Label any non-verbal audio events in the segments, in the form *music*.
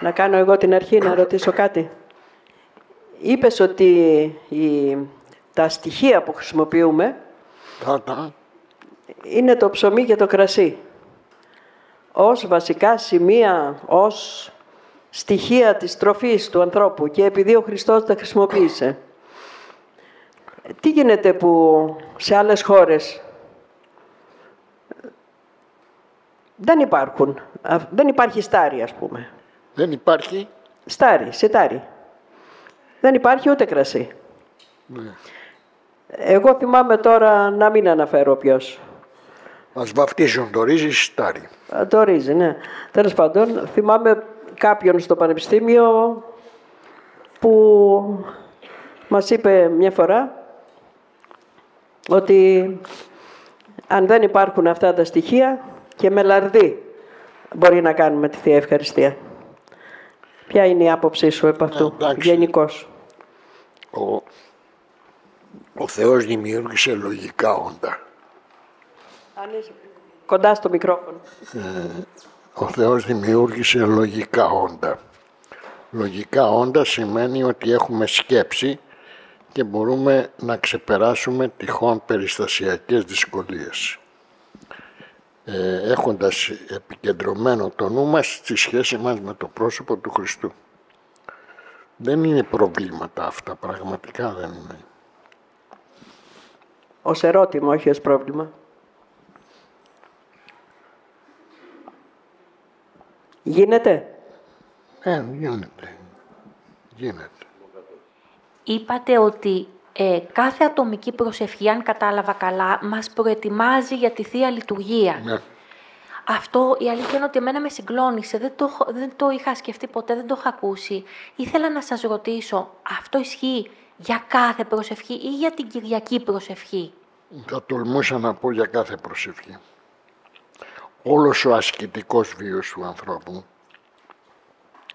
Να κάνω εγώ την αρχή να ρωτήσω κάτι. Είπες ότι η, τα στοιχεία που χρησιμοποιούμε είναι το ψωμί και το κρασί. Ως βασικά σημεία, ως στοιχεία της τροφής του ανθρώπου και επειδή ο Χριστός τα χρησιμοποίησε. Τι γίνεται που σε άλλες χώρες δεν υπάρχουν. Δεν υπάρχει στάρι, ας πούμε. Δεν υπάρχει. Στάρι, σιτάρι. Δεν υπάρχει ούτε κρασί. Ναι. Εγώ θυμάμαι τώρα να μην αναφέρω ποιος. Μας βαφτίζουν το ρύζι στάρι. Το ρύζι, ναι. Τέλος πάντων, θυμάμαι κάποιον στο πανεπιστήμιο που μας είπε μια φορά ότι αν δεν υπάρχουν αυτά τα στοιχεία και με λαρδί μπορεί να κάνουμε τη Θεία Ευχαριστία. Ποια είναι η άποψή σου επ' αυτού, Ε, γενικώς; Ο, ο Θεός δημιούργησε λογικά όντα. Αν είσαι κοντά στο μικρόφωνο. Ο Θεός δημιούργησε λογικά όντα. Λογικά όντα σημαίνει ότι έχουμε σκέψη και μπορούμε να ξεπεράσουμε τυχόν περιστασιακές δυσκολίες. Ε, έχοντας επικεντρωμένο το νου μας στη σχέση μας με το πρόσωπο του Χριστού. Δεν είναι προβλήματα αυτά, πραγματικά δεν είναι. Ως ερώτημα, όχι ως πρόβλημα. Γίνεται; Ε, γίνεται. Γίνεται. Είπατε ότι ε, κάθε ατομική προσευχή, αν κατάλαβα καλά, μας προετοιμάζει για τη Θεία Λειτουργία. Ναι. Αυτό η αλήθεια είναι ότι εμένα με συγκλώνησε, δεν το, έχω- δεν το είχα σκεφτεί ποτέ, δεν το είχα ακούσει. Ήθελα να σας ρωτήσω, αυτό ισχύει για κάθε προσευχή ή για την Κυριακή προσευχή; Θα τολμούσα να πω για κάθε προσευχή. Όλος ο ασκητικός βίος του ανθρώπου,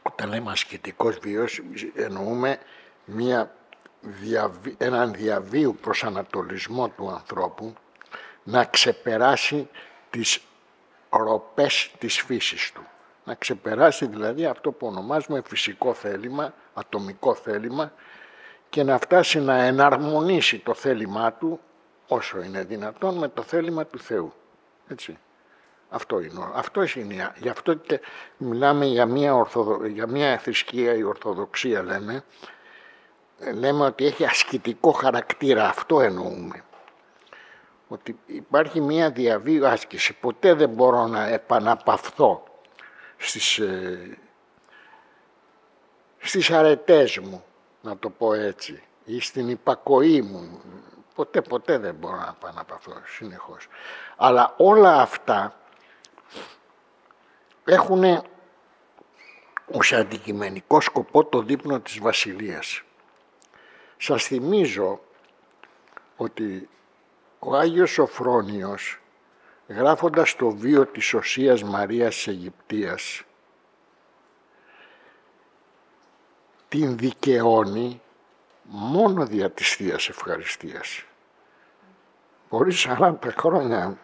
όταν λέμε ασκητικός βίος, εννοούμε μια διαβι... έναν διαβίου προσανατολισμό του ανθρώπου να ξεπεράσει τις ροπές της φύσης του. Να ξεπεράσει δηλαδή αυτό που ονομάζουμε φυσικό θέλημα, ατομικό θέλημα και να φτάσει να εναρμονίσει το θέλημά του όσο είναι δυνατόν με το θέλημα του Θεού. Έτσι. Αυτό είναι. ο- Αυτό είναι. Γι' αυτό και μιλάμε για μια, ορθοδο... για μια θρησκεία, η Ορθοδοξία λέμε, ε, λέμε ότι έχει ασκητικό χαρακτήρα. Αυτό εννοούμε. Ότι υπάρχει μια διαβίου άσκηση. Ποτέ δεν μπορώ να επαναπαυθώ στις, ε, στις αρετές μου, να το πω έτσι, ή στην υπακοή μου. Ποτέ, ποτέ δεν μπορώ να επαναπαυθώ συνεχώς. Αλλά όλα αυτά έχουν ως αντικειμενικό σκοπό το δείπνο της Βασιλείας. Σας θυμίζω ότι ο Άγιος Σοφρόνιος, γράφοντας το βίο της Οσίας Μαρίας της Αιγυπτίας, την δικαιώνει μόνο δια της Θείας Ευχαριστίας. Μπορεί 40 χρόνια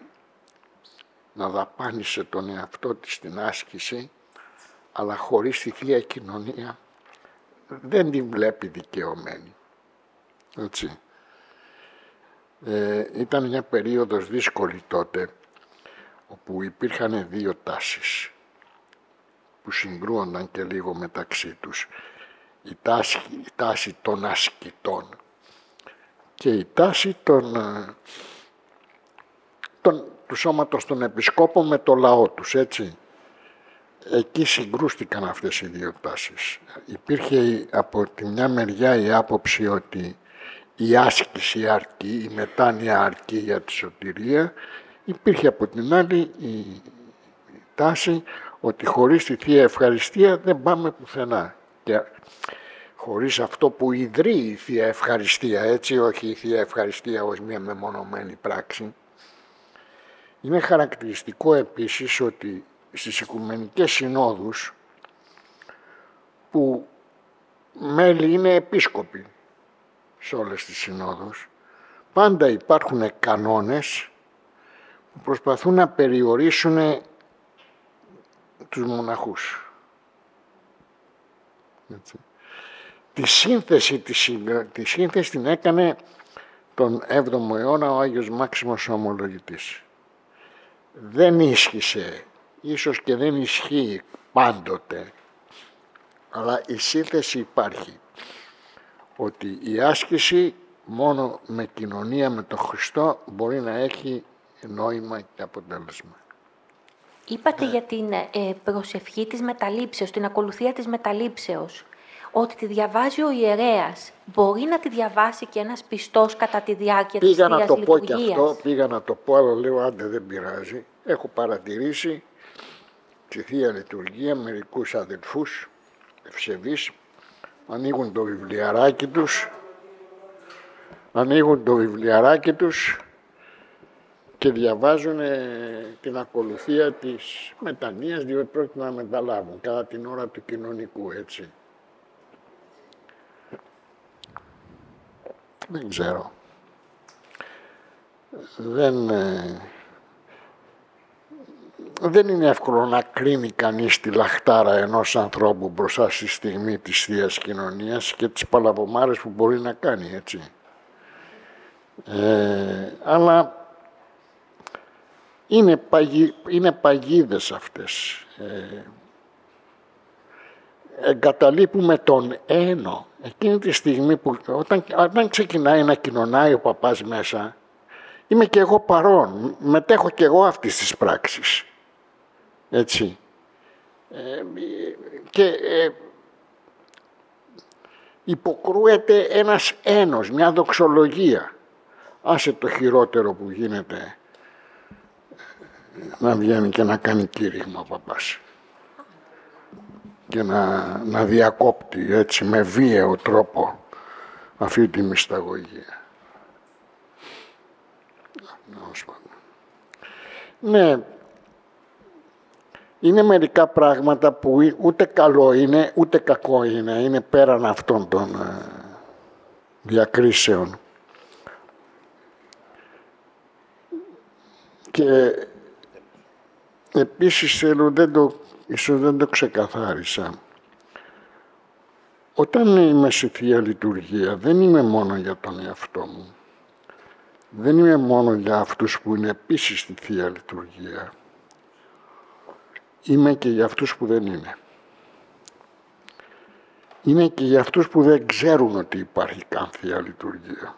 να δαπάνησε τον εαυτό της στην άσκηση, αλλά χωρίς τη Θεία Κοινωνία δεν την βλέπει δικαιωμένη. Έτσι. Ε, ήταν μια περίοδος δύσκολη τότε, όπου υπήρχαν δύο τάσεις που συγκρούονταν και λίγο μεταξύ τους. Η τάση, η τάση των ασκητών και η τάση των, ε, των, του σώματος των επισκόπων με το λαό τους, έτσι. Εκεί συγκρούστηκαν αυτές οι δύο τάσεις. Υπήρχε η- από τη μια μεριά η άποψη ότι η άσκηση αρκεί, η μετάνοια αρκεί για τη σωτηρία. Υπήρχε από την άλλη η τάση ότι χωρίς τη Θεία Ευχαριστία δεν πάμε πουθενά. Και χωρίς αυτό που ιδρύει η Θεία Ευχαριστία, έτσι, όχι η Θεία Ευχαριστία ως μια μεμονωμένη πράξη. Είναι χαρακτηριστικό επίσης ότι στις Οικουμενικές Συνόδους που μέλη είναι επίσκοποι σε όλες τις συνόδους, πάντα υπάρχουν κανόνες που προσπαθούν να περιορίσουν τους μοναχούς. Έτσι. Τη σύνθεση, της, τη σύνθεση την έκανε τον 7ο αιώνα ο Άγιος Μάξιμος ο Ομολογητής. Δεν ίσχυσε, ίσως και δεν ισχύει πάντοτε, αλλά η σύνθεση υπάρχει. Ότι η άσκηση μόνο με κοινωνία με τον Χριστό μπορεί να έχει νόημα και αποτέλεσμα. Είπατε για την ε, προσευχή της μεταλήψεως, την ακολουθία της μεταλήψεως ότι τη διαβάζει ο ιερέας. Μπορεί να τη διαβάσει και ένας πιστός κατά τη διάρκεια πήγα της να το Λειτουργίας. πω και αυτό, πήγα να το πω, αλλά λέω άντε δεν πειράζει. Έχω παρατηρήσει τη Θεία Λειτουργία μερικούς αδελφούς ευσεβείς ανοίγουν το βιβλιαράκι τους ανοίγουν το βιβλιαράκι τους και διαβάζουν την ακολουθία της μετανοίας διότι πρόκειται να μεταλάβουν κατά την ώρα του κοινωνικού έτσι. Δεν ξέρω. Δεν, ε, δεν είναι εύκολο να κρίνει κανείς τη λαχτάρα ενός ανθρώπου μπροστά στη στιγμή της Θείας Κοινωνίας και τις παλαβομάρες που μπορεί να κάνει, έτσι. Ε, αλλά είναι, παγι, είναι παγίδες αυτές. Ε, εγκαταλείπουμε τον ένο. Εκείνη τη στιγμή που όταν, όταν ξεκινάει να κοινωνάει ο παπάς μέσα, είμαι και εγώ παρόν, μετέχω και εγώ αυτής της πράξης. Έτσι. Ε, και ε, υποκρούεται ένας ένος, μια δοξολογία. Άσε το χειρότερο που γίνεται να βγαίνει και να κάνει κήρυγμα ο παπάς και να, να διακόπτει έτσι με βίαιο τρόπο αυτή τη μυσταγωγία. Ναι, είναι μερικά πράγματα που ούτε καλό είναι, ούτε κακό είναι. Είναι πέραν αυτών των ε, διακρίσεων. Και επίσης θέλω, δεν το ίσως δεν το ξεκαθάρισα. Όταν είμαι στη Θεία Λειτουργία δεν είμαι μόνο για τον εαυτό μου. Δεν είμαι μόνο για αυτούς που είναι επίσης στη Θεία Λειτουργία. Είμαι και για αυτούς που δεν είναι. Είναι και για αυτούς που δεν ξέρουν ότι υπάρχει καν Θεία Λειτουργία.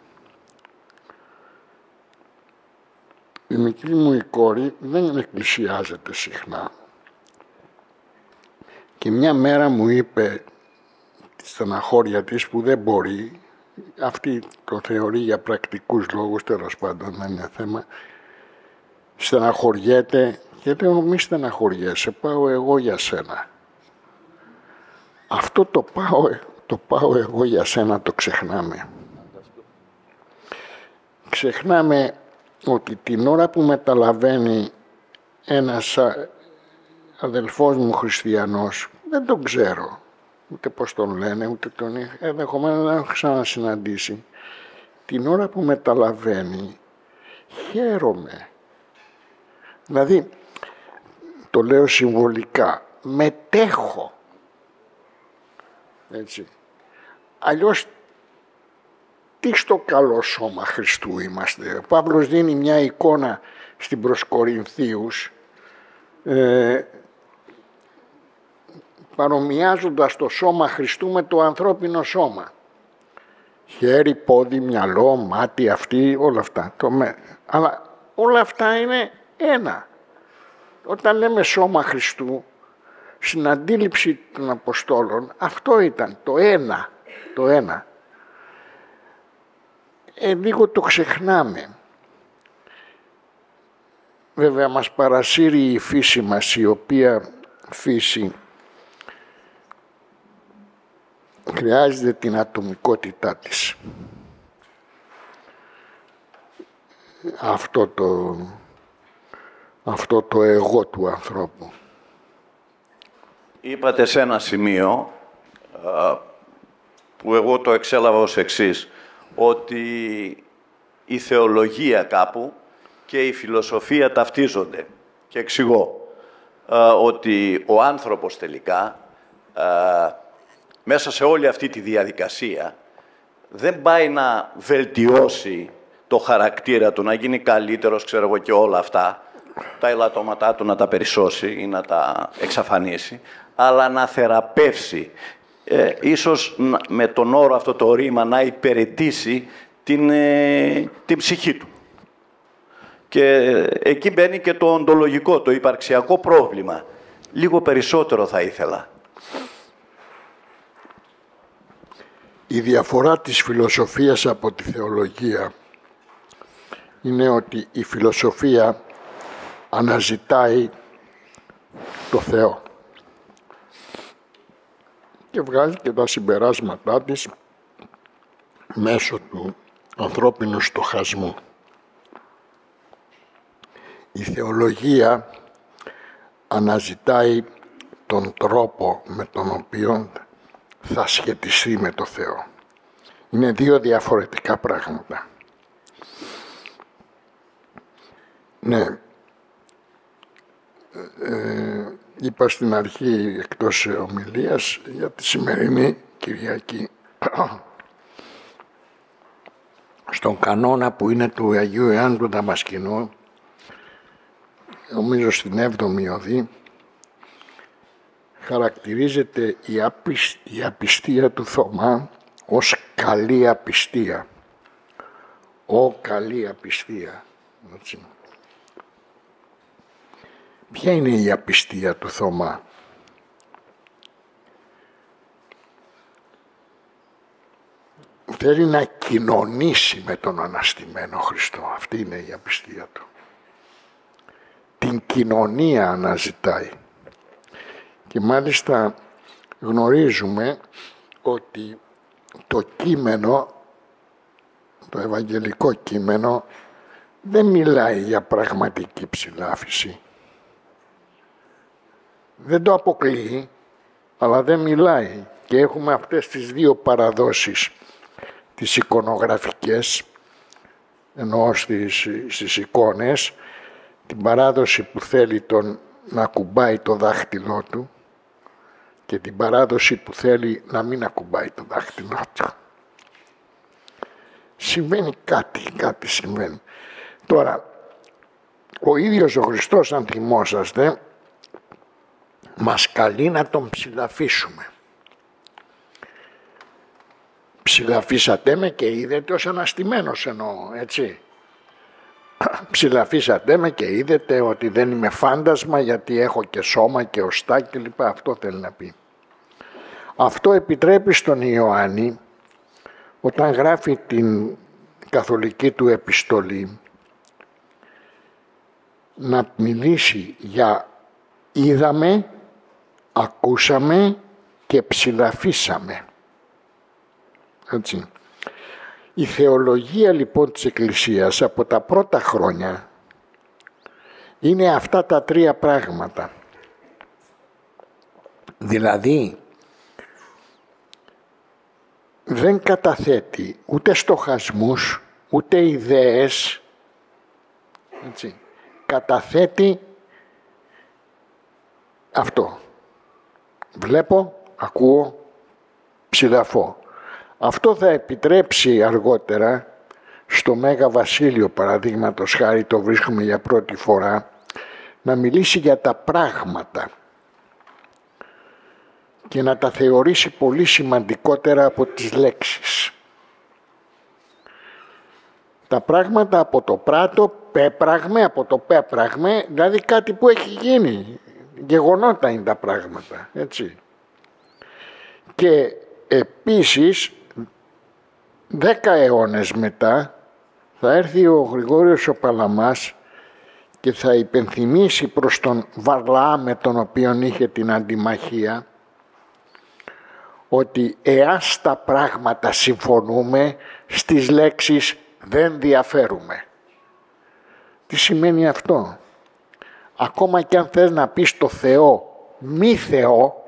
Η μικρή μου η κόρη δεν εκκλησιάζεται συχνά. Και μια μέρα μου είπε τη στεναχώρια της που δεν μπορεί, αυτή το θεωρεί για πρακτικούς λόγους, τέλος πάντων δεν είναι θέμα, στεναχωριέται και λέω μη στεναχωριέσαι, πάω εγώ για σένα. Αυτό το πάω, το πάω εγώ για σένα το ξεχνάμε. Ξεχνάμε ότι την ώρα που μεταλαβαίνει ένας αδελφός μου χριστιανός, δεν τον ξέρω, ούτε πώς τον λένε, ούτε τον ενδεχομένως να έχω ξανασυναντήσει. Την ώρα που μεταλαβαίνει, χαίρομαι. Δηλαδή, το λέω συμβολικά, μετέχω. Έτσι. Αλλιώς, τι στο καλό σώμα Χριστού είμαστε. Ο Παύλος δίνει μια εικόνα στην προσκορινθίους, ε, παρομοιάζοντας το σώμα Χριστού με το ανθρώπινο σώμα. Χέρι, πόδι, μυαλό, μάτι, αυτή, όλα αυτά. Το με... Αλλά όλα αυτά είναι ένα. Όταν λέμε σώμα Χριστού, στην αντίληψη των Αποστόλων, αυτό ήταν το ένα. Το ένα. Ε, λίγο το ξεχνάμε. Βέβαια μας παρασύρει η φύση μας, η οποία φύση χρειάζεται την ατομικότητά της. Αυτό το, αυτό το εγώ του ανθρώπου. Είπατε σε ένα σημείο που εγώ το εξέλαβα ως εξής, ότι η θεολογία κάπου και η φιλοσοφία ταυτίζονται. Και εξηγώ ότι ο άνθρωπος τελικά μέσα σε όλη αυτή τη διαδικασία δεν πάει να βελτιώσει το χαρακτήρα του, να γίνει καλύτερος, ξέρω εγώ και όλα αυτά, τα ελαττώματά του να τα περισσώσει ή να τα εξαφανίσει, αλλά να θεραπεύσει, ε, ίσως με τον όρο αυτό το ρήμα να υπηρετήσει την, ε, την ψυχή του. Και ε, εκεί μπαίνει και το οντολογικό, το υπαρξιακό πρόβλημα. Λίγο περισσότερο θα ήθελα. Η διαφορά της φιλοσοφίας από τη θεολογία είναι ότι η φιλοσοφία αναζητάει το Θεό και βγάζει και τα συμπεράσματά της μέσω του ανθρώπινου στοχασμού. Η θεολογία αναζητάει τον τρόπο με τον οποίο θα σχετιστεί με το Θεό. Είναι δύο διαφορετικά πράγματα. Ναι, ε, είπα στην αρχή εκτός ομιλίας για τη σημερινή Κυριακή *clears throat* στον κανόνα που είναι του Αγίου Ιωάννου του Δαμασκηνού νομίζω στην 7η οδή χαρακτηρίζεται η, η απιστία του Θωμά ως καλή απιστία. Ο καλή απιστία. Έτσι. Ποια είναι η απιστία του Θωμά; Θέλει να κοινωνήσει με τον Αναστημένο Χριστό. Αυτή είναι η απιστία του. Την κοινωνία αναζητάει. Και μάλιστα γνωρίζουμε ότι το κείμενο, το ευαγγελικό κείμενο, δεν μιλάει για πραγματική ψηλάφιση. Δεν το αποκλείει, αλλά δεν μιλάει. Και έχουμε αυτές τις δύο παραδόσεις, τις εικονογραφικές, εννοώ στις, στις εικόνες, την παράδοση που θέλει τον να κουμπάει το δάχτυλό του και την παράδοση που θέλει να μην ακουμπάει το δάχτυλό του. Συμβαίνει κάτι, κάτι συμβαίνει. Τώρα, ο ίδιος ο Χριστός, αν θυμόσαστε, μας καλεί να τον ψηλαφίσουμε. Ψηλαφίσατε με και είδετε ως αναστημένος εννοώ, έτσι. Ψηλαφίσατε με και είδετε ότι δεν είμαι φάντασμα γιατί έχω και σώμα και οστά κλπ. Αυτό θέλει να πει. Αυτό επιτρέπει στον Ιωάννη όταν γράφει την καθολική του επιστολή να μιλήσει για είδαμε, ακούσαμε και ψηλαφίσαμε. Έτσι. Η θεολογία λοιπόν της Εκκλησίας από τα πρώτα χρόνια είναι αυτά τα τρία πράγματα. Δηλαδή δεν καταθέτει ούτε στοχασμούς, ούτε ιδέες, έτσι. καταθέτει αυτό. Βλέπω, ακούω, ψηλαφώ. Αυτό θα επιτρέψει αργότερα στο Μέγα Βασίλειο παραδείγματος χάρη το βρίσκουμε για πρώτη φορά να μιλήσει για τα πράγματα και να τα θεωρήσει πολύ σημαντικότερα από τις λέξεις. Τα πράγματα από το πράτο, πέπραγμε, από το πέπραγμε, δηλαδή κάτι που έχει γίνει. Γεγονότα είναι τα πράγματα, έτσι. Και επίσης, δέκα αιώνες μετά, θα έρθει ο Γρηγόριος ο Παλαμάς και θα υπενθυμίσει προς τον Βαρλά με τον οποίον είχε την αντιμαχία ότι εάν στα πράγματα συμφωνούμε, στις λέξεις δεν διαφέρουμε. Τι σημαίνει αυτό; Ακόμα και αν θες να πεις το Θεό μη Θεό,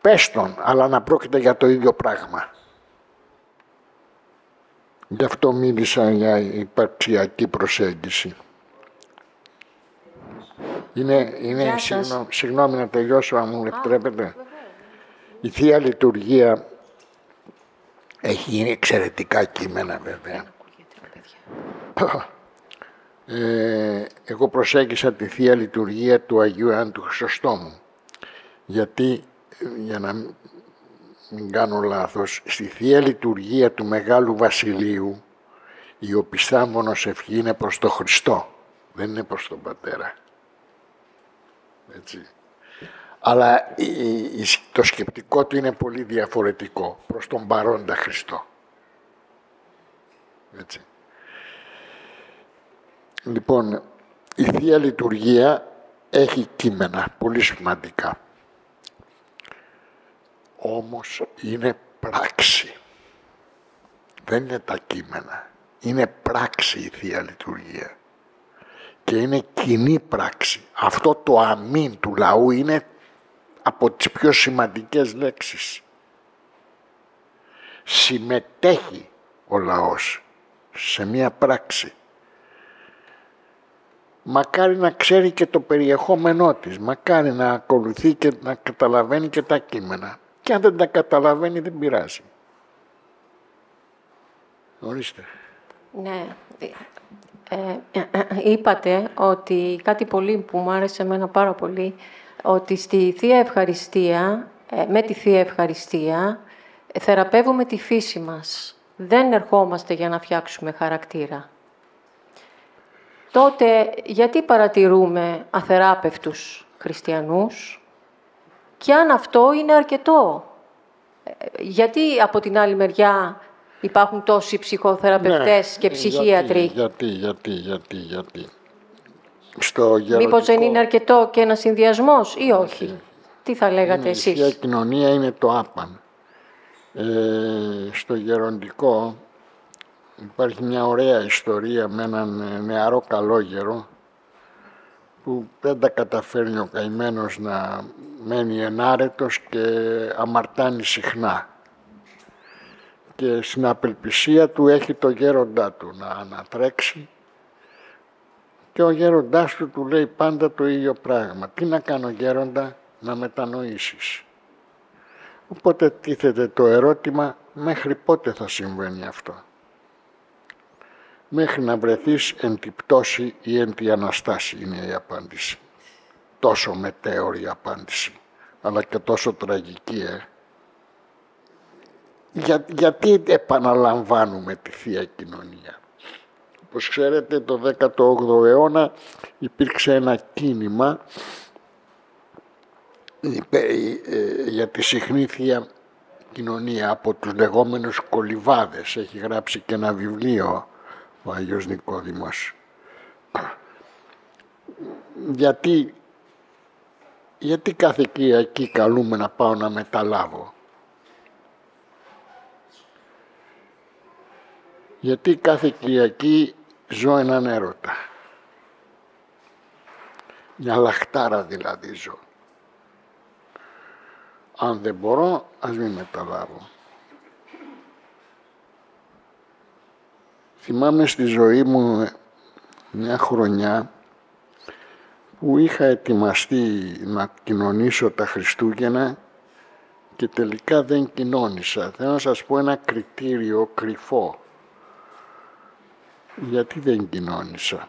πες τον, αλλά να πρόκειται για το ίδιο πράγμα. Γι' αυτό μίλησα για υπαρξιακή προσέγγιση. Είναι, είναι συγγνώμη, να τελειώσω αν μου επιτρέπετε. Η Θεία Λειτουργία έχει εξαιρετικά κείμενα βέβαια. Ε, εγώ προσέγγισα τη Θεία Λειτουργία του Αγίου Ιωάννου του Χρυσοστόμου. Γιατί, για να μην κάνω λάθος, στη Θεία Λειτουργία του Μεγάλου Βασιλείου η οπισθάμβονος ευχή είναι προς τον Χριστό, δεν είναι προς τον Πατέρα. Έτσι. Αλλά το σκεπτικό του είναι πολύ διαφορετικό προς τον παρόντα Χριστό. Έτσι. Λοιπόν, η Θεία Λειτουργία έχει κείμενα πολύ σημαντικά. Όμως είναι πράξη. Δεν είναι τα κείμενα. Είναι πράξη η Θεία Λειτουργία. Και είναι κοινή πράξη. Αυτό το αμήν του λαού είναι από τις πιο σημαντικές λέξεις. Συμμετέχει ο λαός σε μία πράξη. Μακάρι να ξέρει και το περιεχόμενό της, μακάρι να ακολουθεί και να καταλαβαίνει και τα κείμενα. Και αν δεν τα καταλαβαίνει δεν πειράζει. Ορίστε. Ναι. Ε, ε, ε, είπατε ότι κάτι πολύ που μου άρεσε εμένα πάρα πολύ, ότι στη Θεία Ευχαριστία, με τη Θεία Ευχαριστία, θεραπεύουμε τη φύση μας. Δεν ερχόμαστε για να φτιάξουμε χαρακτήρα. Τότε γιατί παρατηρούμε αθεράπευτους χριστιανούς; Και αν αυτό είναι αρκετό. Γιατί από την άλλη μεριά υπάρχουν τόσοι ψυχοθεραπευτές ναι, και ψυχίατροι; Γιατί, γιατί, γιατί, γιατί. Στο γεροντικό... Μήπως δεν είναι αρκετό και ένας συνδυασμός ή όχι; Τι θα λέγατε είναι, εσείς; Η κοινωνία είναι το άπαν. Ε, στο γεροντικό υπάρχει μια ωραία ιστορία με έναν νεαρό καλόγερο που δεν τα καταφέρνει ο καημένος να μένει ενάρετος και αμαρτάνει συχνά και στην απελπισία του έχει το γέροντά του να ανατρέξει και ο γέροντάς του του λέει πάντα το ίδιο πράγμα. Τι να κάνω γέροντα, να μετανοήσεις. Οπότε τίθεται το ερώτημα μέχρι πότε θα συμβαίνει αυτό; Μέχρι να βρεθείς εν τη πτώση ή εν τη αναστάση είναι η απάντηση. Τόσο μετέωρη απάντηση, αλλά και τόσο τραγική, ε γιατί επαναλαμβάνουμε τη Θεία Κοινωνία. Όπως ξέρετε το 18ο αιώνα υπήρξε ένα κίνημα ε, για τη συχνή Θεία Κοινωνία από τους λεγόμενους κολυβάδες. Έχει γράψει και ένα βιβλίο ο Άγιος Νικόδημος. Γιατί, γιατί κάθε Κυριακή καλούμε να πάω να μεταλάβω; γιατί κάθε Κυριακή ζω έναν έρωτα. Μια λαχτάρα δηλαδή ζω. Αν δεν μπορώ, ας μην μεταλάβω. Θυμάμαι στη ζωή μου μια χρονιά που είχα ετοιμαστεί να κοινωνήσω τα Χριστούγεννα και τελικά δεν κοινώνησα. Θέλω να σας πω ένα κριτήριο κρυφό γιατί δεν κοινώνησα.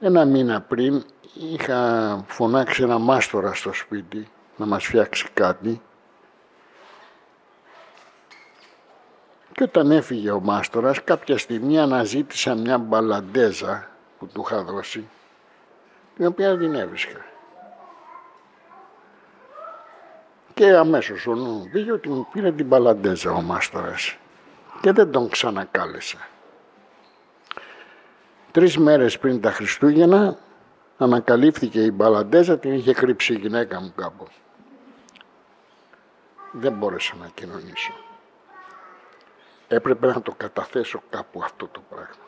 Ένα μήνα πριν είχα φωνάξει ένα μάστορα στο σπίτι να μας φτιάξει κάτι και όταν έφυγε ο μάστορας κάποια στιγμή αναζήτησα μια μπαλαντέζα που του είχα δώσει την οποία δεν έβρισκα. Και αμέσως ο νου πήγε ότι μου πήρε την μπαλαντέζα ο μάστορας και δεν τον ξανακάλεσα. Τρεις μέρες πριν τα Χριστούγεννα ανακαλύφθηκε η μπαλαντέζα, την είχε κρύψει η γυναίκα μου κάπου. Δεν μπόρεσα να κοινωνήσω. Έπρεπε να το καταθέσω κάπου αυτό το πράγμα.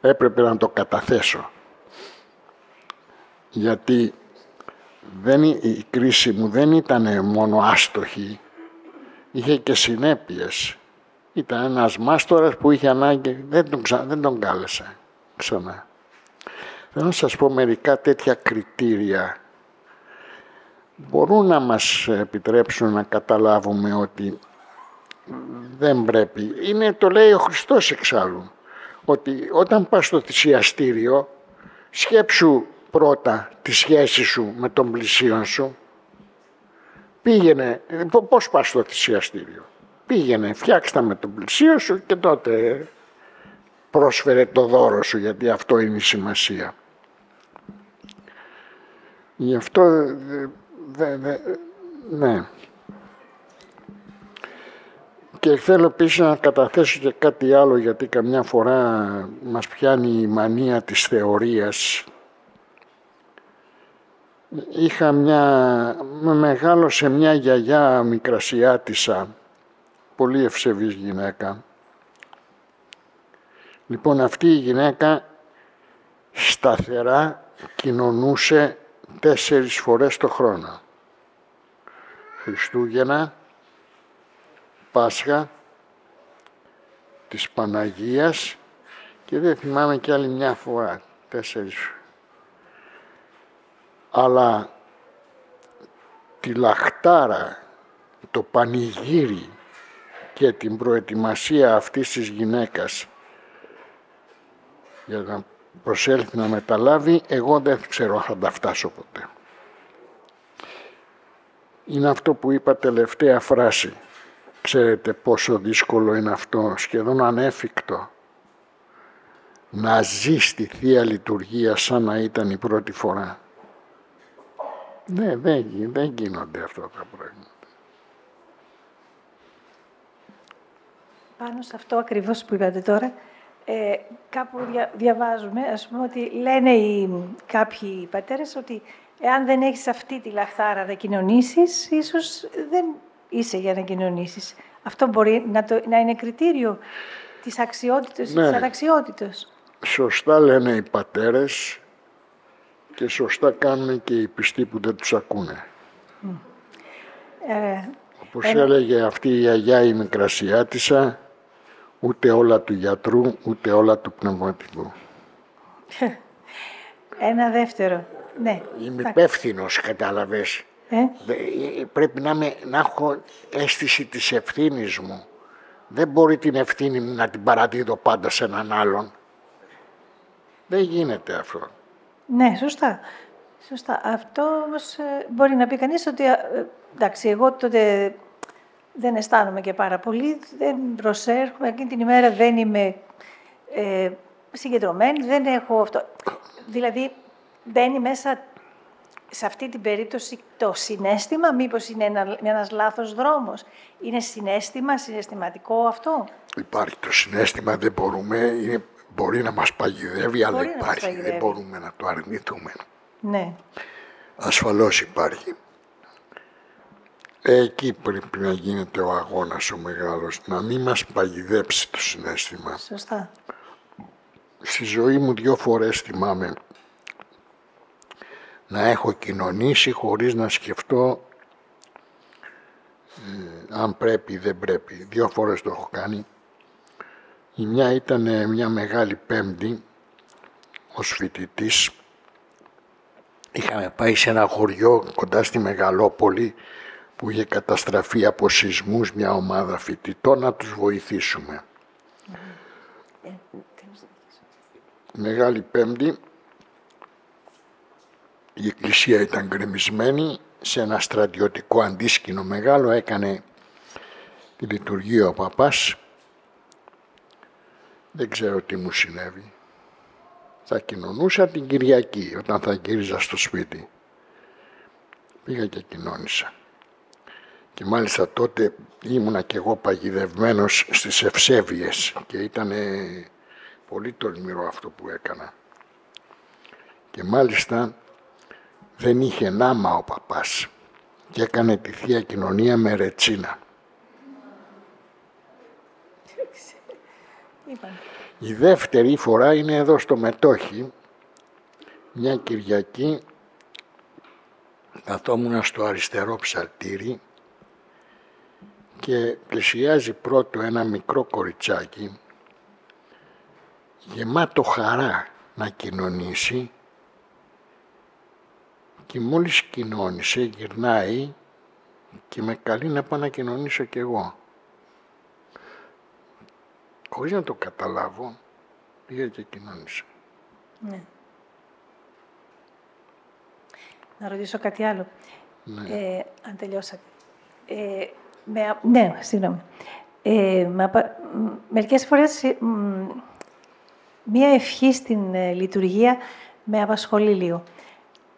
Έπρεπε να το καταθέσω. Γιατί δεν, η κρίση μου δεν ήταν μόνο άστοχη, είχε και συνέπειες. Ήταν ένας μάστορας που είχε ανάγκη, δεν τον, ξα... δεν τον κάλεσα ξανά. Θέλω να σας πω μερικά τέτοια κριτήρια μπορούν να μας επιτρέψουν να καταλάβουμε ότι δεν πρέπει. Είναι, το λέει ο Χριστός εξάλλου, ότι όταν πας στο θυσιαστήριο, σκέψου πρώτα τη σχέση σου με τον πλησίον σου. Πήγαινε, πώς πας στο θυσιαστήριο; Πήγαινε, φτιάξτα με τον πλησίον σου και τότε πρόσφερε το δώρο σου, γιατί αυτό είναι η σημασία. Γι' αυτό, δε, δε, ναι. Και θέλω επίσης να καταθέσω και κάτι άλλο, γιατί καμιά φορά μας πιάνει η μανία της θεωρίας. Είχα μια, με μεγάλωσε μια γιαγιά μικρασιάτισα, πολύ ευσεβής γυναίκα. Λοιπόν, αυτή η γυναίκα σταθερά κοινωνούσε τέσσερις φορές το χρόνο. Χριστούγεννα, Πάσχα, της Παναγίας και δεν θυμάμαι κι άλλη μια φορά, τέσσερις. Αλλά τη λαχτάρα, το πανηγύρι και την προετοιμασία αυτής της γυναίκας για να προσέλθει να μεταλάβει, εγώ δεν ξέρω αν θα τα φτάσω ποτέ. Είναι αυτό που είπα τελευταία φράση. Ξέρετε πόσο δύσκολο είναι αυτό, σχεδόν ανέφικτο, να ζει στη Θεία Λειτουργία σαν να ήταν η πρώτη φορά. Ναι, δεν, δεν γίνονται αυτά τα πράγματα. Πάνω σε αυτό ακριβώς που είπατε τώρα, ε, κάπου διαβάζουμε, ας πούμε, ότι λένε οι, κάποιοι πατέρες ότι εάν δεν έχεις αυτή τη λαχτάρα να κοινωνήσεις, ίσως δεν είσαι για να κοινωνήσεις. Αυτό μπορεί να, το, να είναι κριτήριο της αξιότητας ναι. της αναξιότητας. Σωστά λένε οι πατέρες και σωστά κάνουν και οι πιστοί που δεν τους ακούνε. Ε, Όπως έλεγε αυτή η Αγιά η Μικρασιάτισσα, ούτε όλα του γιατρού, ούτε όλα του πνευματικού. *laughs* Ένα δεύτερο. Ναι. Είμαι υπεύθυνος, κατάλαβες. Ε; ε; Πρέπει να, να έχω αίσθηση της ευθύνης μου. Δεν μπορεί την ευθύνη μου να την παραδίδω πάντα σε έναν άλλον. Δεν γίνεται αυτό. Ναι, σωστά. Σωστά. Αυτό όμως ε, μπορεί να πει κανείς ότι, ε, εντάξει, εγώ τότε δεν αισθάνομαι και πάρα πολύ, δεν προσέρχομαι, εκείνη την ημέρα δεν είμαι ε, συγκεντρωμένη, δεν έχω αυτό. Δηλαδή, μπαίνει μέσα σε αυτή την περίπτωση το συνέστημα, μήπως είναι ένα, ένας λάθος δρόμος. Είναι συνέστημα, συναισθηματικό αυτό; Υπάρχει το συνέστημα, δεν μπορούμε, είναι, μπορεί να μας παγιδεύει, αλλά υπάρχει, δεν μπορούμε να το αρνηθούμε. Ναι. Ασφαλώς υπάρχει. Εκεί πρέπει να γίνεται ο αγώνας ο μεγάλος, να μην μας παγιδέψει το συνέστημα. Σωστά. Στη ζωή μου δύο φορές θυμάμαι να έχω κοινωνήσει χωρίς να σκεφτώ ε, αν πρέπει ή δεν πρέπει. Δύο φορές το έχω κάνει. Η μια ήταν μια μεγάλη πέμπτη ως φοιτητή. Είχαμε πάει σε ένα χωριό κοντά στη Μεγαλόπολη που είχε καταστραφεί από σεισμούς μια ομάδα φοιτητών να τους βοηθήσουμε. Μεγάλη Πέμπτη η εκκλησία ήταν γκρεμισμένη σε ένα στρατιωτικό αντίσκηνο μεγάλο. Έκανε τη λειτουργία ο παπάς. Δεν ξέρω τι μου συνέβη. Θα κοινωνούσα την Κυριακή όταν θα γύριζα στο σπίτι. Πήγα και κοινώνησα. Και μάλιστα τότε ήμουνα και εγώ παγιδευμένος στις ευσέβειες και ήταν πολύ τολμηρό αυτό που έκανα. Και μάλιστα δεν είχε νάμα ο παπάς και έκανε τη Θεία Κοινωνία με ρετσίνα. Η δεύτερη φορά είναι εδώ στο Μετόχι, μια Κυριακή, καθόμουν στο αριστερό ψαλτήρι και πλησιάζει πρώτο ένα μικρό κοριτσάκι γεμάτο χαρά να κοινωνήσει και μόλις κοινώνησε γυρνάει και με καλεί να πάω να κοινωνήσω κι εγώ. Χωρίς να το καταλάβω, πήγα και κοινώνησα. Ναι. Να ρωτήσω κάτι άλλο. Ναι. Ε, αν τελειώσατε. Ε, με, ναι, συγγνώμη. Ε, με, απα- μ, μερικές φορές ε, μ, μία ευχή στην ε, λειτουργία με απασχολεί λίγο.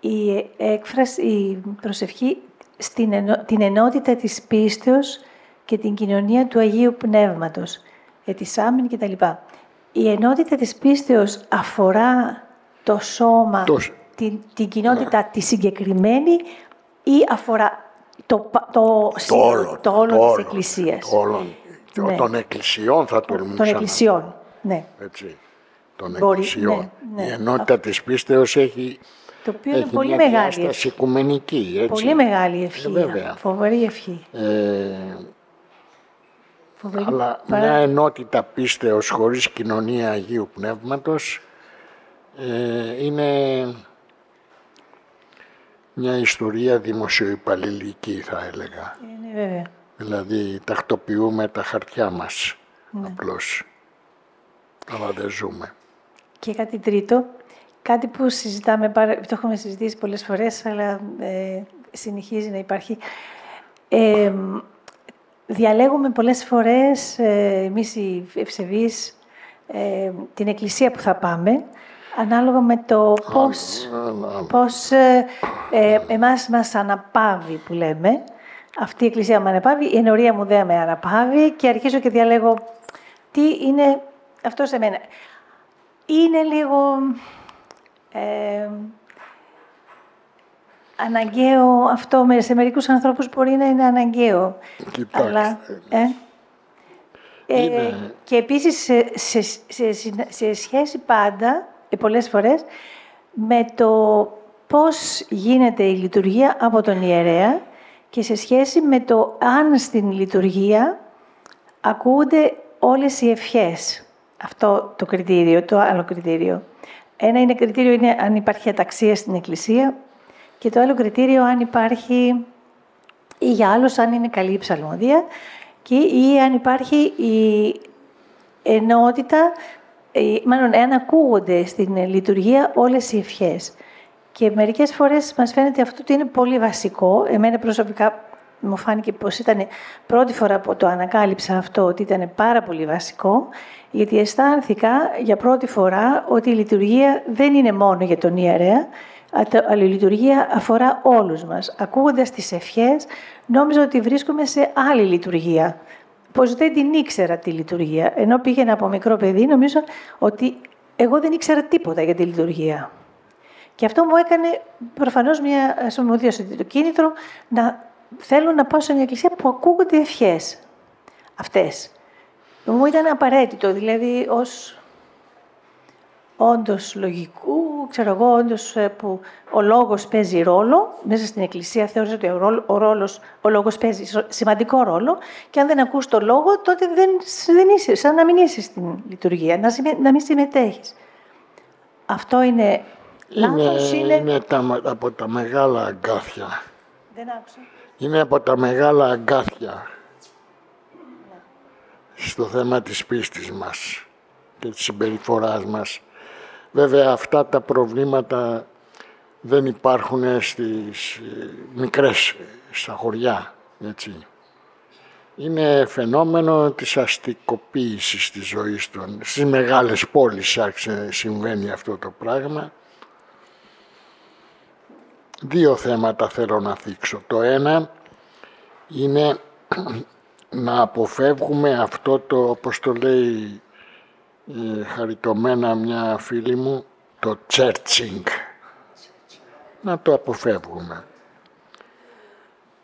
Η ε, έκφραση, η προσευχή στην ενο- την ενότητα της πίστεως και την κοινωνία του Αγίου Πνεύματος, ετισάμιν κτλ. Η ενότητα της πίστεως αφορά το σώμα, Το σ- την, την κοινότητα τη συγκεκριμένη ή αφορά το, πα- το, σύνολο, όλο, το όλο το της όλο, Εκκλησίας. Το όλο, Ναι. των εκκλησιών θα τολμούσα Των να Εκκλησιών. Ναι. πω, Έτσι, των Μπορεί, εκκλησιών. ναι, ναι. Η ενότητα της πίστεως έχει, Το οποίο είναι έχει πολύ μια μεγάλη διάσταση ευχή. οικουμενική. Έτσι. Πολύ μεγάλη ευχή. Ε, βέβαια. Φοβερή ευχή. Ε, Φοβερή αλλά παρά- μια ενότητα πίστεως χωρίς κοινωνία Αγίου Πνεύματος ε, είναι μια ιστορία δημοσιοϊπαλληλική θα έλεγα. Είναι βέβαια. Δηλαδή τακτοποιούμε τα χαρτιά μας Ναι. απλώς. Αλλά δεν ζούμε. Και κάτι τρίτο, κάτι που συζητάμε, πάρα, το έχουμε συζητήσει πολλές φορές, αλλά ε, συνεχίζει να υπάρχει. Ε, διαλέγουμε πολλές φορές, ε, εμείς οι ευσεβείς, ε, την εκκλησία που θα πάμε, ανάλογα με το πώς, πώς ε, ε, εμάς μας αναπαύει που λέμε. Αυτή η εκκλησία με αναπαύει, η ενορία μου δεν με αναπαύει και αρχίζω και διαλέγω τι είναι αυτό σε μένα. Είναι λίγο ε, αναγκαίο αυτό, με- σε μερικούς ανθρώπους μπορεί να είναι αναγκαίο. Κοιτάξτε, Αλλά, ε, ε, είναι- και επίσης σε, σε, σε, συνα- σε σχέση πάντα, ε, πολλές φορές, με το πώς γίνεται η λειτουργία από τον ιερέα και σε σχέση με το αν στην λειτουργία ακούγονται όλες οι ευχές. Αυτό το κριτήριο, το άλλο κριτήριο. Ένα είναι κριτήριο είναι αν υπάρχει αταξία στην εκκλησία και το άλλο κριτήριο αν υπάρχει ή για άλλους αν είναι καλή η ψαλμοδία και, ή αν υπάρχει η ενότητα, ε, μάλλον εάν ακούγονται στην ε, λειτουργία όλες οι ευχές. Και μερικές φορές μας φαίνεται αυτό ότι είναι πολύ βασικό. Εμένα προσωπικά μου φάνηκε πως ήταν πρώτη φορά που το ανακάλυψα αυτό, ότι ήταν πάρα πολύ βασικό, γιατί αισθάνθηκα για πρώτη φορά ότι η λειτουργία δεν είναι μόνο για τον ιερέα, αλλά η λειτουργία αφορά όλους μας. Ακούγοντας τις ευχές, νόμιζα ότι βρίσκομαι σε άλλη λειτουργία. Πως δεν την ήξερα τη λειτουργία. Ενώ πήγαινα από μικρό παιδί, νομίζω ότι εγώ δεν ήξερα τίποτα για τη λειτουργία. Και αυτό μου έκανε προφανώς μια, ας πούμε, μου έδωσε το κίνητρο να θέλω να πάω σε μια εκκλησία που ακούγονται ευχές. Αυτές. Μου ήταν απαραίτητο, δηλαδή ως όντως λογικού, ξέρω εγώ, όντως ε, που ο λόγος παίζει ρόλο, μέσα στην εκκλησία θεώρησα ότι ο, ρόλο, ο, ρόλος, ο λόγος παίζει σο- σημαντικό ρόλο και αν δεν ακούς το λόγο, τότε δεν, δεν είσαι, σαν να μην είσαι στην λειτουργία, να, συμμε- να μην συμμετέχεις. Αυτό είναι λάθος, είναι, είναι... είναι τα, από τα μεγάλα αγκάθια. Δεν άκουσα. Είναι από τα μεγάλα αγκάθια στο θέμα της πίστης μας και της συμπεριφοράς μας. Βέβαια αυτά τα προβλήματα δεν υπάρχουν στις ε, μικρές, ε, στα χωριά, έτσι. Είναι φαινόμενο της αστικοποίησης της ζωής των. Στις μεγάλες πόλεις άρχισε, συμβαίνει αυτό το πράγμα. Δύο θέματα θέλω να θίξω. Το ένα είναι να αποφεύγουμε αυτό το, όπως το λέει ε, χαριτωμένα μια φίλη μου, το churching. Να το αποφεύγουμε.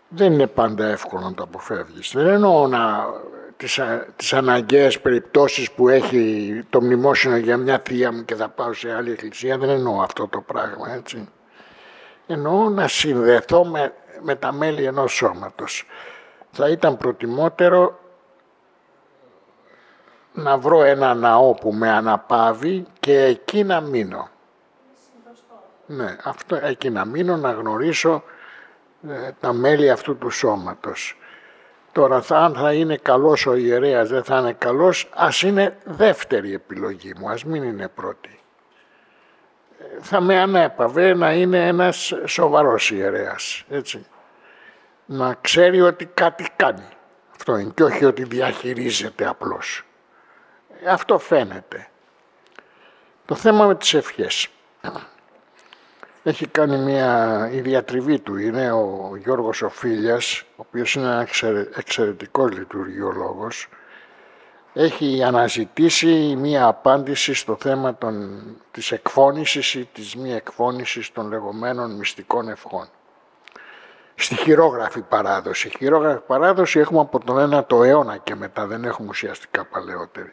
Δεν είναι πάντα εύκολο να το αποφεύγεις. Δεν εννοώ να, τις, α- τις αναγκαίες περιπτώσεις που έχει το μνημόσυνο για μια θεία μου και θα πάω σε άλλη εκκλησία. Δεν εννοώ αυτό το πράγμα, έτσι. Εννοώ να συνδεθώ με, με τα μέλη ενός σώματος. Θα ήταν προτιμότερο να βρω ένα ναό που με αναπαύει και εκεί να μείνω. Ναι, αυτό, εκεί να μείνω να γνωρίσω ε, τα μέλη αυτού του σώματος. Τώρα θα, αν θα είναι καλός ο ιερέας, δεν θα είναι καλός, ας είναι δεύτερη επιλογή μου, ας μην είναι πρώτη. Ε, θα με ανέπαβε να είναι ένας σοβαρός ιερέας, έτσι. Να ξέρει ότι κάτι κάνει. Αυτό είναι και όχι ότι διαχειρίζεται απλώς. Ε, αυτό φαίνεται. Το θέμα με τις ευχές. Έχει κάνει μια η διατριβή του, είναι ο Γιώργος Οφίλιας, ο οποίος είναι ένα εξαιρετικός λειτουργιολόγος. Έχει αναζητήσει μια απάντηση στο θέμα των, της εκφώνησης ή της μη εκφώνησης των λεγόμενων μυστικών ευχών. Στη χειρόγραφη παράδοση. Χειρόγραφη παράδοση έχουμε από τον 1ο αιώνα και μετά, δεν έχουμε ουσιαστικά παλαιότερη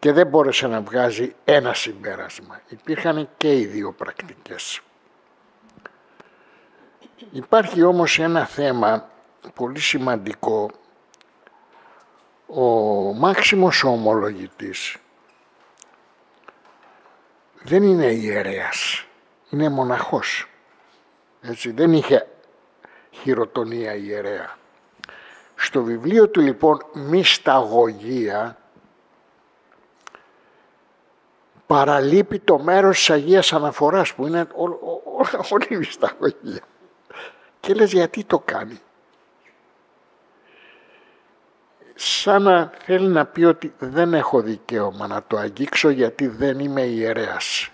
και δεν μπόρεσε να βγάζει ένα συμπέρασμα. Υπήρχαν και οι δύο πρακτικές. Υπάρχει όμως ένα θέμα πολύ σημαντικό. Ο Μάξιμος ο ομολογητής δεν είναι ιερέας, είναι μοναχός. Έτσι, δεν είχε χειροτονία ιερέα. Στο βιβλίο του λοιπόν «Μυσταγωγία» παραλείπει το μέρος της Αγίας Αναφοράς που είναι όλη η μυσταγωγία. Και λες γιατί το κάνει; Σαν να θέλει να πει ότι δεν έχω δικαίωμα να το αγγίξω γιατί δεν είμαι ιερέας.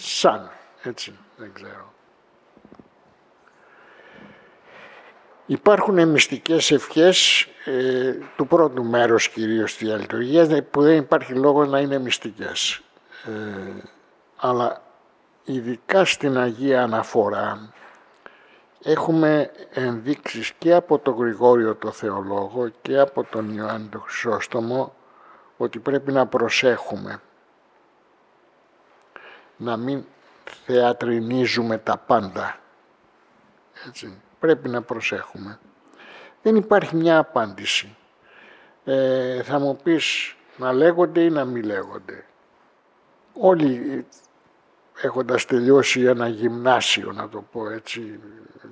Σαν, έτσι, δεν ξέρω. Υπάρχουν μυστικές ευχές ε, του πρώτου μέρους κυρίως της λειτουργίας που δεν υπάρχει λόγος να είναι μυστικές. Ε, αλλά ειδικά στην Αγία Αναφορά έχουμε ενδείξεις και από τον Γρηγόριο το Θεολόγο και από τον Ιωάννη τον Χρυσόστομο ότι πρέπει να προσέχουμε να μην θεατρινίζουμε τα πάντα. Έτσι πρέπει να προσέχουμε. Δεν υπάρχει μια απάντηση. Ε, θα μου πεις να λέγονται ή να μην λέγονται. Όλοι έχοντας τελειώσει ένα γυμνάσιο, να το πω έτσι,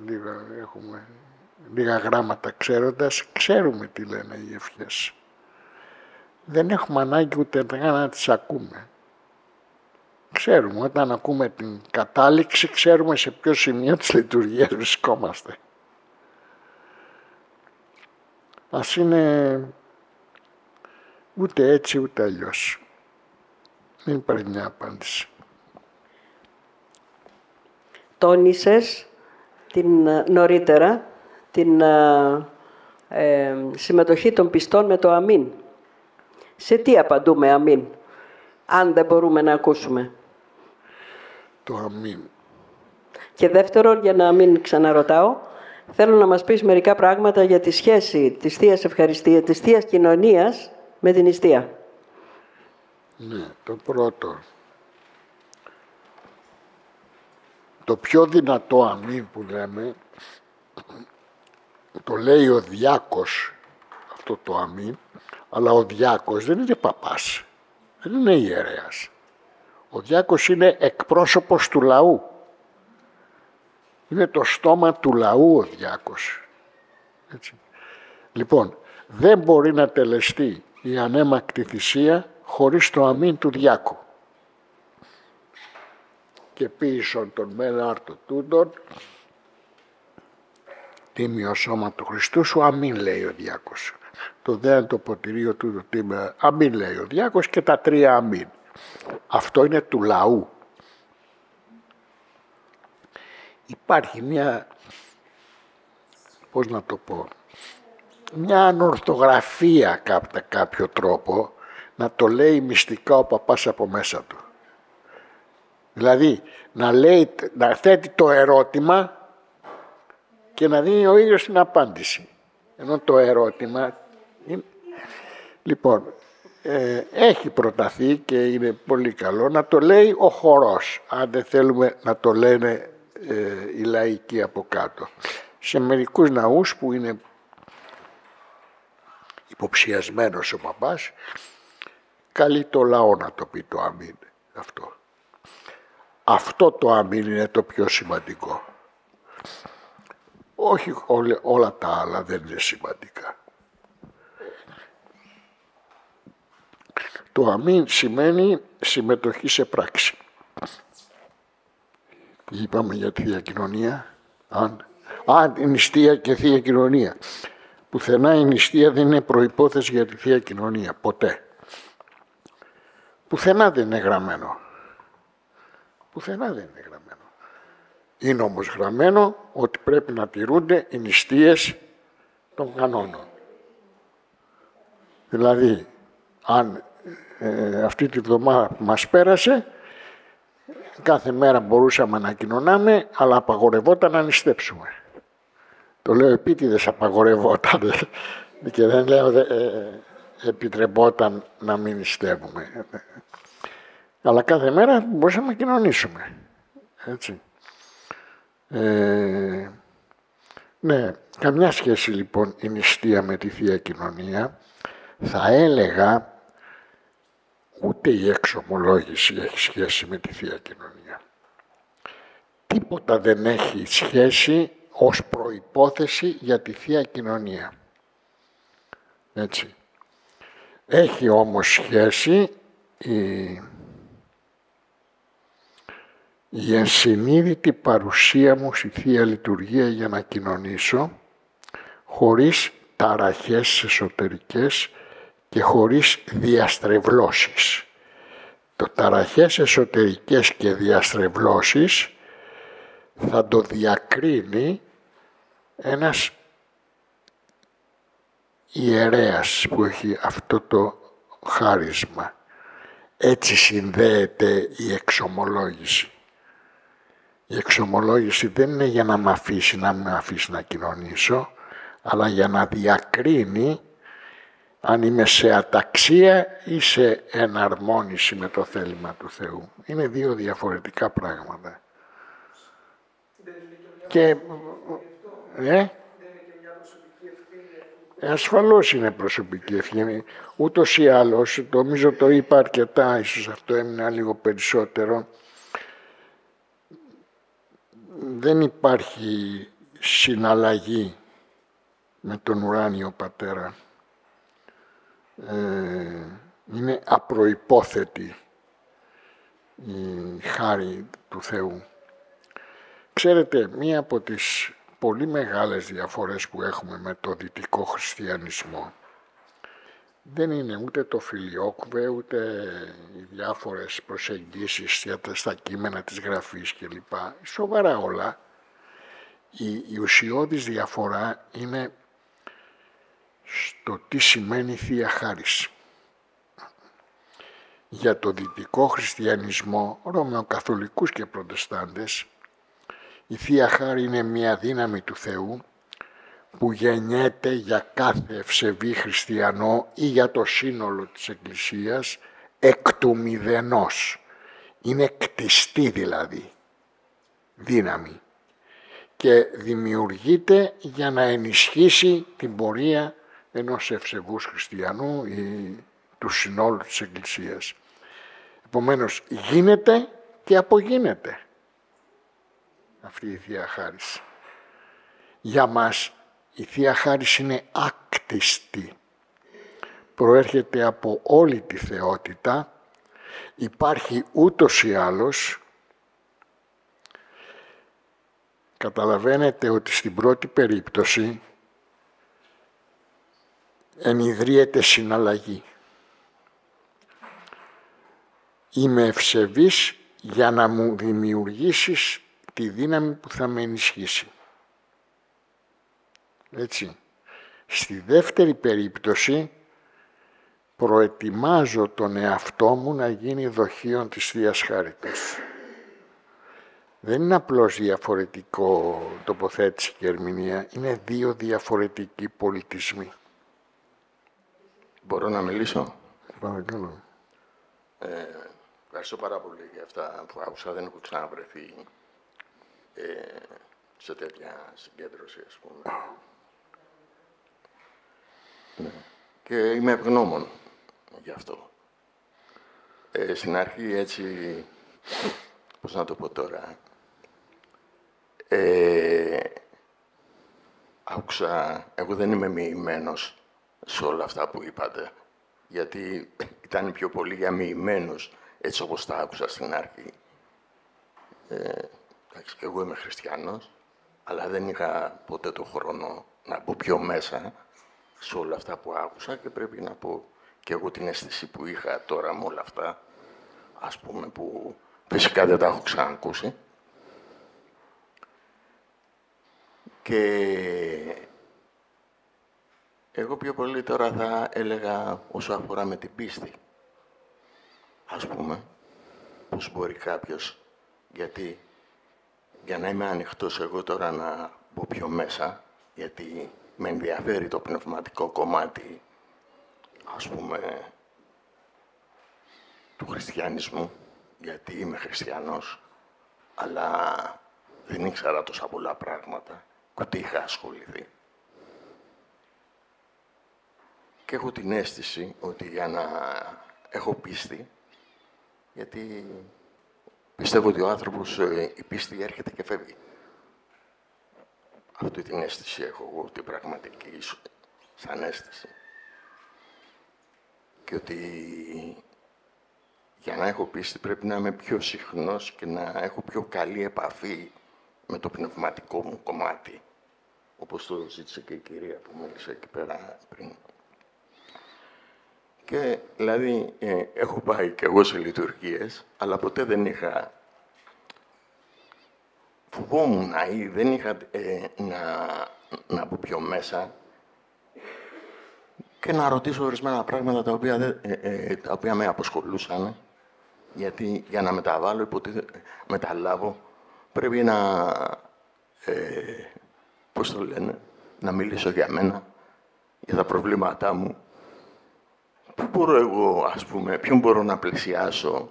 λίγα, έχουμε λίγα γράμματα ξέροντας, ξέρουμε τι λένε οι ευχές. Δεν έχουμε ανάγκη ούτε να τις ακούμε. Ξέρουμε, όταν ακούμε την κατάληξη, ξέρουμε σε ποιο σημείο της λειτουργίας βρισκόμαστε. Ας είναι ούτε έτσι ούτε αλλιώς. Δεν υπάρχει μια απάντηση. Τόνισες την, ε, νωρίτερα την ε, ε, συμμετοχή των πιστών με το αμήν. Σε τι απαντούμε αμήν, αν δεν μπορούμε να ακούσουμε; Το αμήν. Και δεύτερον, για να μην ξαναρωτάω, θέλω να μας πεις μερικά πράγματα για τη σχέση της Θείας Ευχαριστίας, της Θείας Κοινωνίας με την Ιστία. Ναι, το πρώτο. Το πιο δυνατό αμήν που λέμε, το λέει ο Διάκος, αυτό το αμήν, αλλά ο Διάκος δεν είναι παπάς, δεν είναι ιερέας. Ο διάκος είναι εκπρόσωπος του λαού. Είναι το στόμα του λαού ο διάκος. Έτσι. Λοιπόν, δεν μπορεί να τελεστεί η ανέμακτη θυσία χωρίς το αμήν του διάκου. Και πίσω τον μεν άρτο τούτον, τίμιο σώμα του Χριστού σου, αμήν λέει ο διάκος. Το δέαν το ποτηρίο του το τίμιο, αμήν λέει ο διάκος και τα τρία αμήν. Αυτό είναι του λαού. Υπάρχει μια, πώς να το πω, μια ανορθογραφία κατά κάποιο τρόπο να το λέει μυστικά ο παπάς από μέσα του. Δηλαδή να, λέει, να θέτει το ερώτημα και να δίνει ο ίδιος την απάντηση. Ενώ το ερώτημα... Λοιπόν, ε, έχει προταθεί και είναι πολύ καλό να το λέει ο χορός, αν δεν θέλουμε να το λένε ε, οι λαϊκοί από κάτω. Σε μερικούς ναούς που είναι υποψιασμένος ο παπάς, καλεί το λαό να το πει το αμήν αυτό. αυτό το αμήν είναι το πιο σημαντικό. Όχι όλα τα άλλα δεν είναι σημαντικά. Το αμήν σημαίνει συμμετοχή σε πράξη. Τι είπαμε για τη Θεία Κοινωνία. Αν, αν η νηστεία και Θεία Κοινωνία. Πουθενά η νηστεία δεν είναι προϋπόθεση για τη Θεία Κοινωνία. Ποτέ. Πουθενά δεν είναι γραμμένο. Πουθενά δεν είναι γραμμένο. Είναι όμως γραμμένο ότι πρέπει να τηρούνται οι νηστείες των κανόνων. Δηλαδή, αν ε, αυτή τη βδομάδα που μας πέρασε, κάθε μέρα μπορούσαμε να κοινωνάμε, αλλά απαγορευόταν να νηστέψουμε. Το λέω επίτηδες απαγορευόταν *laughs* και δεν λέω ε, επιτρεπόταν να μην νηστεύουμε. Αλλά κάθε μέρα μπορούσαμε να κοινωνήσουμε. Έτσι. Ε, ναι, καμιά σχέση λοιπόν η νηστεία με τη Θεία Κοινωνία. Θα έλεγα ούτε η εξομολόγηση έχει σχέση με τη Θεία Κοινωνία. Τίποτα δεν έχει σχέση ως προϋπόθεση για τη Θεία Κοινωνία. Έτσι. Έχει όμως σχέση η, η ενσυνείδητη παρουσία μου στη Θεία Λειτουργία για να κοινωνήσω χωρίς ταραχές εσωτερικές και χωρίς διαστρεβλώσεις. Το ταραχές εσωτερικές και διαστρεβλώσεις θα το διακρίνει ένας ιερέας που έχει αυτό το χάρισμα. Έτσι συνδέεται η εξομολόγηση. Η εξομολόγηση δεν είναι για να με αφήσει να με αφήσει να κοινωνήσω, αλλά για να διακρίνει αν είμαι σε αταξία ή σε εναρμόνιση με το θέλημα του Θεού. Είναι δύο διαφορετικά πράγματα. Και... Ε; Ασφαλώς είναι προσωπική ευθύνη. Ούτως ή άλλως, νομίζω το είπα αρκετά, ίσως αυτό έμεινε λίγο περισσότερο. Δεν υπάρχει συναλλαγή με τον ουράνιο πατέρα. Ε, είναι απροϋπόθετη η χάρη του Θεού. Ξέρετε, μία από τις πολύ μεγάλες διαφορές που έχουμε με το δυτικό χριστιανισμό δεν είναι ούτε το φιλιόκουβε, ούτε οι διάφορες προσεγγίσεις στα κείμενα της γραφής κλπ. Σοβαρά όλα. Η, η ουσιώδης διαφορά είναι στο τι σημαίνει Θεία Χάρις. Για το δυτικό χριστιανισμό, ρωμαιοκαθολικούς και προτεστάντες, η Θεία Χάρη είναι μια δύναμη του Θεού που γεννιέται για κάθε ευσεβή χριστιανό ή για το σύνολο της Εκκλησίας εκ του μηδενός. Είναι κτιστή δηλαδή δύναμη και δημιουργείται για να ενισχύσει την πορεία ενός ευσεβούς χριστιανού ή του συνόλου της Εκκλησίας. Επομένως γίνεται και απογίνεται αυτή η Θεία Χάρις. Για μας η Θεία Χάρις είναι άκτιστη. Προέρχεται από όλη τη θεότητα. Υπάρχει ούτως ή άλλως. Καταλαβαίνετε ότι στην πρώτη περίπτωση ενιδρύεται συναλλαγή. Είμαι ευσεβής για να μου δημιουργήσεις τη δύναμη που θα με ενισχύσει. Έτσι. Στη δεύτερη περίπτωση προετοιμάζω τον εαυτό μου να γίνει δοχείον της Θείας Χάριτας. Δεν είναι απλώς διαφορετικό τοποθέτηση και ερμηνεία, είναι δύο διαφορετικοί πολιτισμοί. Μπορώ να μιλήσω; Παρακαλώ. Ε, ευχαριστώ πάρα πολύ για αυτά που άκουσα. Δεν έχω ξαναβρεθεί ε, σε τέτοια συγκέντρωση, ας πούμε. Ναι. Και είμαι ευγνώμων γι' αυτό. Ε, στην αρχή έτσι πώς να το πω τώρα, ε, άκουσα, εγώ δεν είμαι μοιημένος σε όλα αυτά που είπατε, γιατί ήταν πιο πολύ για μοιημένους, έτσι όπως τα άκουσα στην αρχή. Ε, εντάξει, και εγώ είμαι χριστιανός, αλλά δεν είχα ποτέ το χρόνο να μπω πιο μέσα σε όλα αυτά που άκουσα και πρέπει να πω και εγώ την αίσθηση που είχα τώρα με όλα αυτά, ας πούμε, που φυσικά δεν τα έχω ξανακούσει. Και εγώ πιο πολύ τώρα θα έλεγα όσο αφορά με την πίστη. Ας πούμε, πώς μπορεί κάποιος, γιατί για να είμαι ανοιχτός εγώ τώρα να μπω πιο μέσα, γιατί με ενδιαφέρει το πνευματικό κομμάτι, ας πούμε, του χριστιανισμού, γιατί είμαι χριστιανός, αλλά δεν ήξερα τόσα πολλά πράγματα ούτε είχα ασχοληθεί. Και έχω την αίσθηση ότι για να έχω πίστη, γιατί πιστεύω ότι ο άνθρωπος, ε, η πίστη έρχεται και φεύγει. Αυτή την αίσθηση έχω εγώ, την πραγματική σαν αίσθηση. Και ότι για να έχω πίστη πρέπει να είμαι πιο συχνός και να έχω πιο καλή επαφή με το πνευματικό μου κομμάτι όπως το ζήτησε και η κυρία που μίλησε εκεί πέρα πριν. Και δηλαδή ε, έχω πάει και εγώ σε λειτουργίες, αλλά ποτέ δεν είχα φοβόμουν ή δεν είχα ε, να, να μπω πιο μέσα και να ρωτήσω ορισμένα πράγματα τα οποία, δεν, ε, ε τα οποία με αποσχολούσαν. Γιατί για να μεταβάλω, υποτίθεται, μεταλάβω, πρέπει να πώς το λένε, να μιλήσω για μένα, για τα προβλήματά μου. Πού μπορώ εγώ, ας πούμε, ποιον μπορώ να πλησιάσω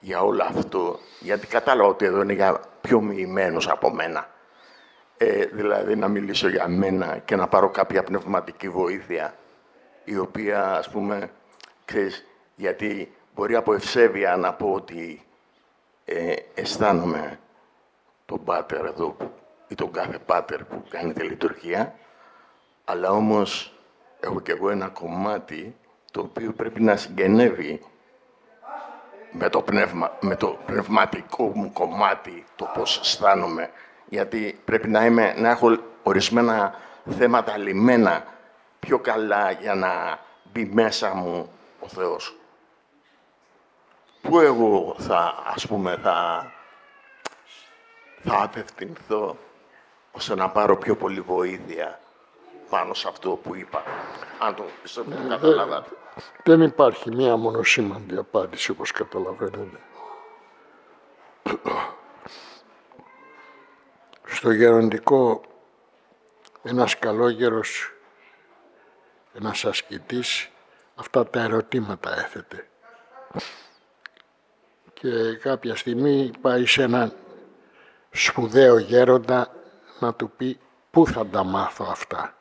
για όλο αυτό, γιατί κατάλαβα ότι εδώ είναι για πιο μοιημένος από μένα. Ε, δηλαδή να μιλήσω για μένα και να πάρω κάποια πνευματική βοήθεια, η οποία, ας πούμε, ξέρεις, γιατί μπορεί από ευσέβεια να πω ότι ε, αισθάνομαι τον πάτερ εδώ ή τον κάθε πάτερ που κάνει τη λειτουργία, αλλά όμως έχω κι εγώ ένα κομμάτι το οποίο πρέπει να συγγενεύει με το, πνεύμα, με το πνευματικό μου κομμάτι, το πώς αισθάνομαι, γιατί πρέπει να, είμαι, να έχω ορισμένα θέματα λιμένα πιο καλά για να μπει μέσα μου ο Θεός. Πού εγώ θα, ας πούμε, θα, θα απευθυνθώ ώστε να πάρω πιο πολύ βοήθεια πάνω σε αυτό που είπα. Αν το πιστεύω ναι, καταλαβαίνετε. Δεν υπάρχει μία μονοσήμαντη απάντηση όπως καταλαβαίνετε. Στο γεροντικό ένας καλόγερος, ένας ασκητής, αυτά τα ερωτήματα έθετε. Και κάποια στιγμή πάει σε έναν σπουδαίο γέροντα να του πει πού θα τα μάθω αυτά;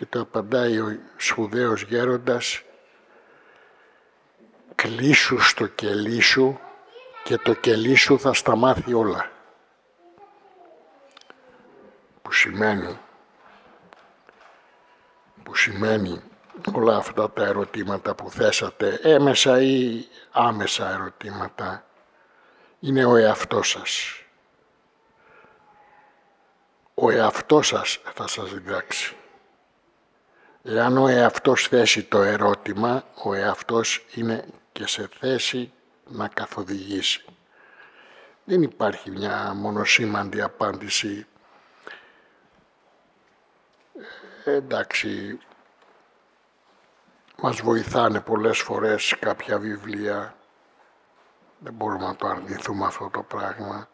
Και το απαντάει ο σπουδαίος γέροντας κλείσου στο κελί σου και το κελί σου θα στα μάθει όλα. Που σημαίνει, που σημαίνει όλα αυτά τα ερωτήματα που θέσατε, έμεσα ή άμεσα ερωτήματα, είναι ο εαυτός σας ο εαυτός σας θα σας διδάξει. Εάν ο εαυτός θέσει το ερώτημα, ο εαυτός είναι και σε θέση να καθοδηγήσει. Δεν υπάρχει μια μονοσήμαντη απάντηση. Ε, εντάξει, μας βοηθάνε πολλές φορές κάποια βιβλία. Δεν μπορούμε να το αρνηθούμε αυτό το πράγμα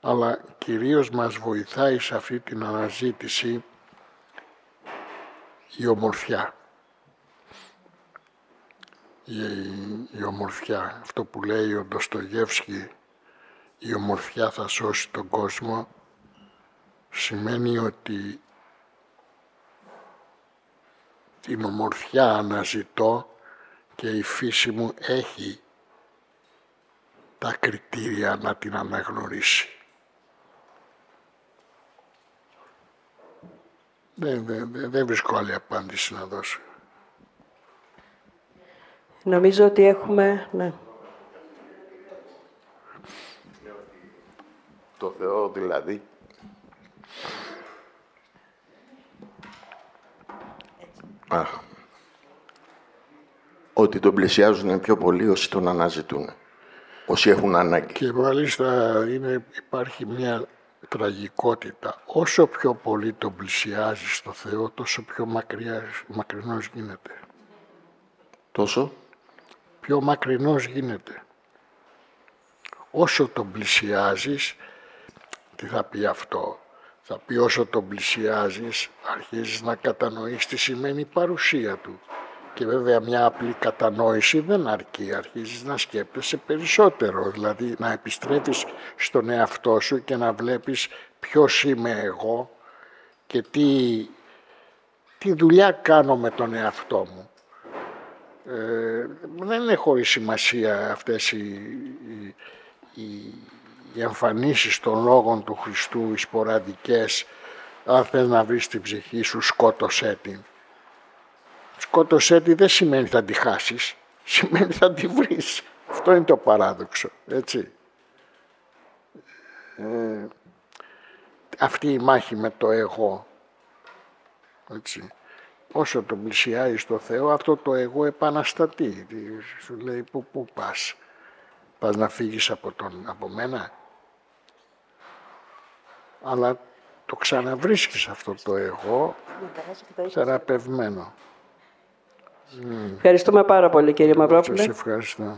αλλά κυρίως μας βοηθάει σε αυτή την αναζήτηση η ομορφιά. Η, η ομορφιά, αυτό που λέει ο Ντοστογεύσκη, η ομορφιά θα σώσει τον κόσμο, σημαίνει ότι την ομορφιά αναζητώ και η φύση μου έχει τα κριτήρια να την αναγνωρίσει. Δεν, δεν, δεν βρίσκω άλλη απάντηση να δώσω. Νομίζω ότι έχουμε... Ναι. Το Θεό δηλαδή Αχ. Ότι τον πλησιάζουν πιο πολύ όσοι τον αναζητούν. Όσοι έχουν ανάγκη. Και μάλιστα είναι, υπάρχει μια τραγικότητα. Όσο πιο πολύ τον πλησιάζεις στο Θεό, τόσο πιο μακριά, μακρινός γίνεται. Τόσο; Πιο μακρινός γίνεται. Όσο τον πλησιάζεις, τι θα πει αυτό, θα πει όσο τον πλησιάζεις, αρχίζεις να κατανοείς τι σημαίνει η παρουσία του. Και βέβαια μια απλή κατανόηση δεν αρκεί, αρχίζεις να σκέπτεσαι περισσότερο, δηλαδή να επιστρέφεις στον εαυτό σου και να βλέπεις ποιος είμαι εγώ και τι, τι δουλειά κάνω με τον εαυτό μου. Ε, δεν είναι χωρίς σημασία αυτές οι, οι, οι, οι εμφανίσεις των λόγων του Χριστού, οι σποραδικές, αν θες να βρεις την ψυχή σου, σκότωσέ την. Σκότωσέ την δεν σημαίνει θα τη χάσεις, σημαίνει θα τη βρεις. Αυτό είναι το παράδοξο, έτσι. Ε, αυτή η μάχη με το εγώ, έτσι. Όσο το πλησιάζει στο Θεό, αυτό το εγώ επαναστατεί. Σου λέει, πού, πού πας; Πας να φύγεις από, τον, από μένα; Αλλά το ξαναβρίσκεις αυτό το εγώ θεραπευμένο. Ευχαριστούμε πάρα πολύ κύριε Μαυρόπουλε. Σας ευχαριστώ.